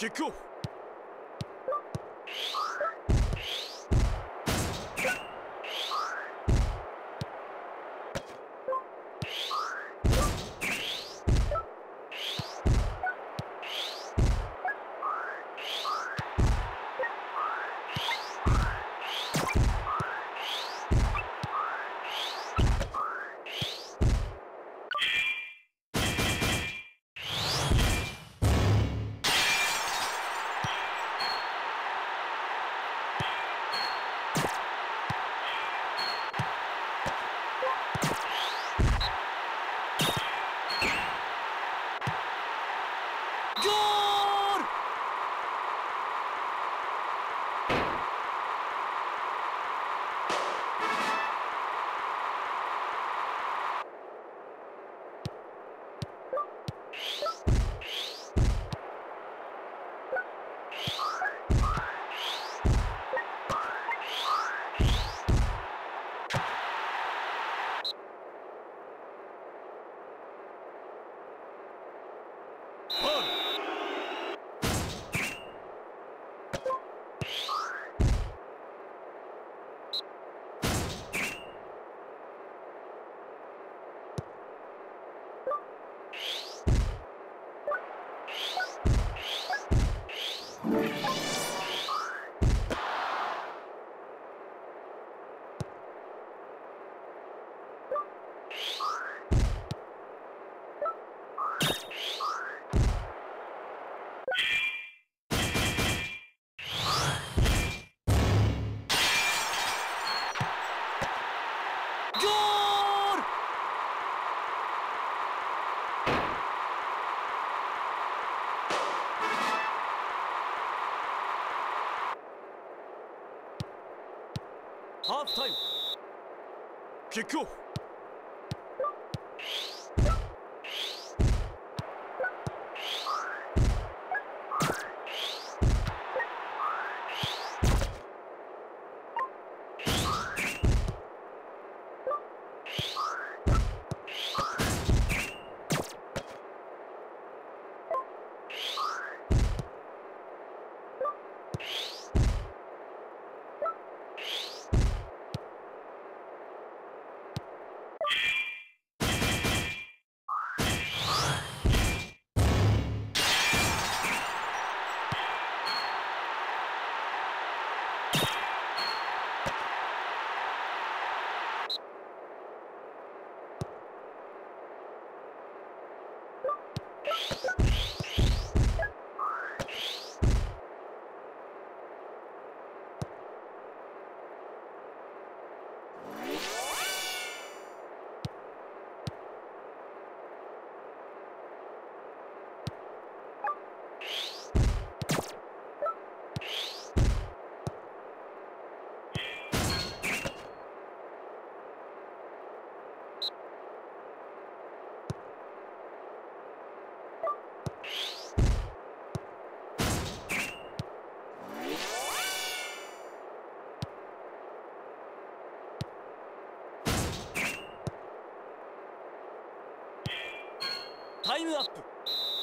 キックオフ half time. Kick off. you タイムアップ。